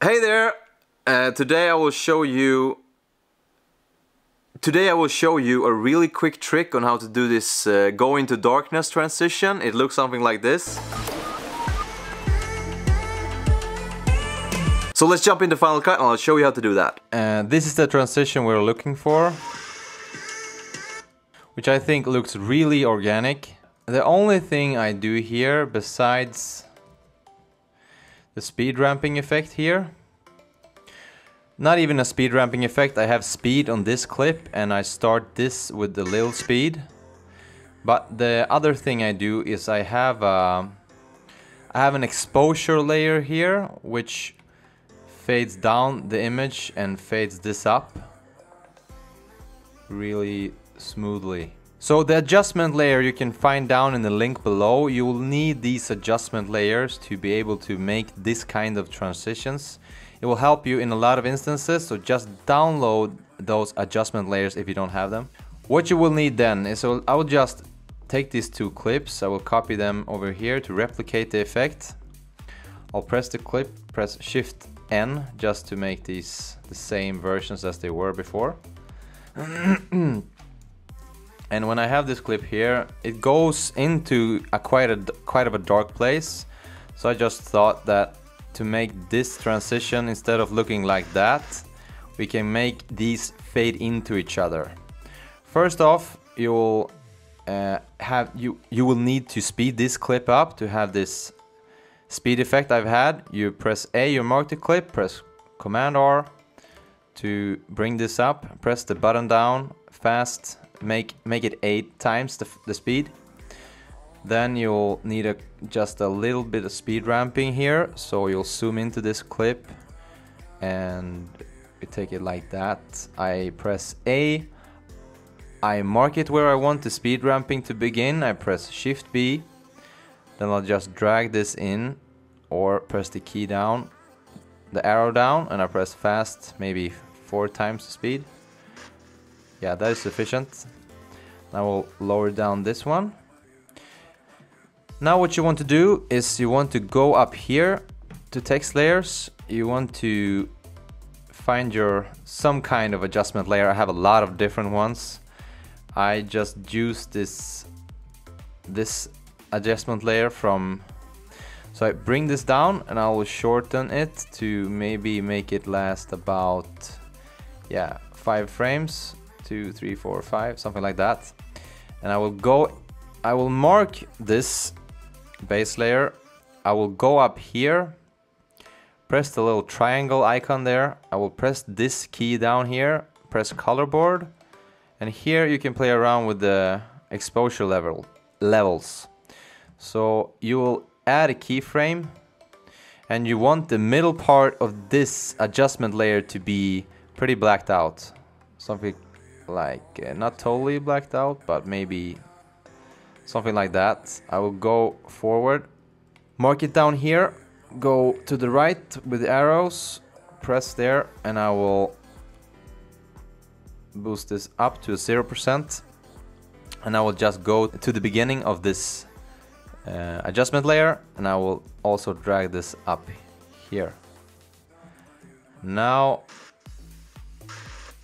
Hey there! Uh, today I will show you Today I will show you a really quick trick on how to do this uh, go into darkness transition. It looks something like this. So let's jump into Final Cut and I'll show you how to do that. And uh, this is the transition we're looking for. Which I think looks really organic. The only thing I do here besides the speed ramping effect here not even a speed ramping effect, I have speed on this clip and I start this with the little speed. But the other thing I do is I have a, I have an exposure layer here which fades down the image and fades this up really smoothly. So the adjustment layer you can find down in the link below. You will need these adjustment layers to be able to make this kind of transitions. It will help you in a lot of instances, so just download those adjustment layers if you don't have them. What you will need then is, so I will just take these two clips, I will copy them over here to replicate the effect. I'll press the clip, press Shift N just to make these the same versions as they were before. and when I have this clip here, it goes into a quite a quite of a dark place. So I just thought that to make this transition instead of looking like that we can make these fade into each other first off you will uh, have you you will need to speed this clip up to have this speed effect I've had you press A you mark the clip press command R to bring this up press the button down fast make make it eight times the, the speed then you'll need a, just a little bit of speed ramping here. So you'll zoom into this clip and you take it like that. I press A. I mark it where I want the speed ramping to begin. I press Shift B. Then I'll just drag this in or press the key down, the arrow down, and I press fast, maybe four times the speed. Yeah, that is sufficient. Now we'll lower down this one. Now what you want to do is you want to go up here to text layers. You want to find your some kind of adjustment layer. I have a lot of different ones. I just use this this adjustment layer from so I bring this down and I will shorten it to maybe make it last about yeah five frames two three four five something like that and I will go I will mark this base layer. I will go up here, press the little triangle icon there. I will press this key down here, press color board, and here you can play around with the exposure level levels. So you will add a keyframe and you want the middle part of this adjustment layer to be pretty blacked out. Something like, uh, not totally blacked out, but maybe something like that. I will go forward, mark it down here, go to the right with the arrows, press there, and I will boost this up to 0%. And I will just go to the beginning of this uh, adjustment layer, and I will also drag this up here. Now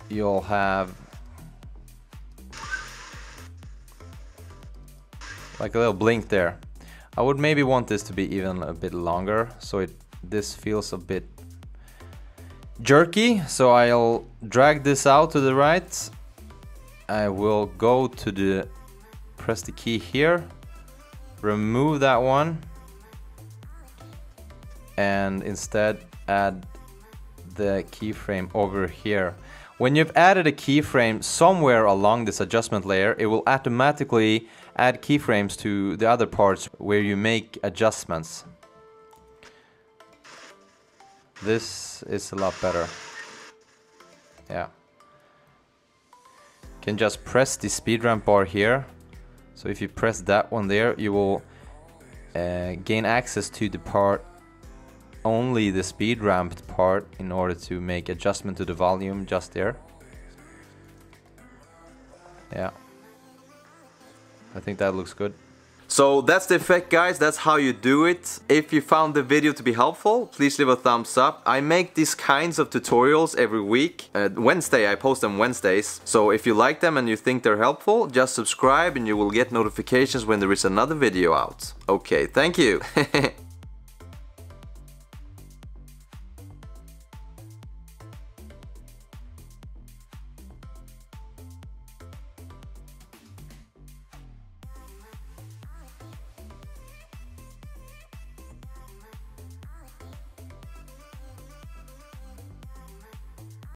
you'll have like a little blink there. I would maybe want this to be even a bit longer so it this feels a bit jerky. So I'll drag this out to the right. I will go to the press the key here remove that one and instead add the keyframe over here when you've added a keyframe somewhere along this adjustment layer it will automatically add keyframes to the other parts where you make adjustments. This is a lot better. Yeah. You can just press the speed ramp bar here. So if you press that one there, you will uh, gain access to the part only the speed ramped part in order to make adjustment to the volume just there. Yeah. I think that looks good. So that's the effect guys, that's how you do it. If you found the video to be helpful, please leave a thumbs up. I make these kinds of tutorials every week. Uh, Wednesday, I post them Wednesdays. So if you like them and you think they're helpful, just subscribe and you will get notifications when there is another video out. Okay, thank you.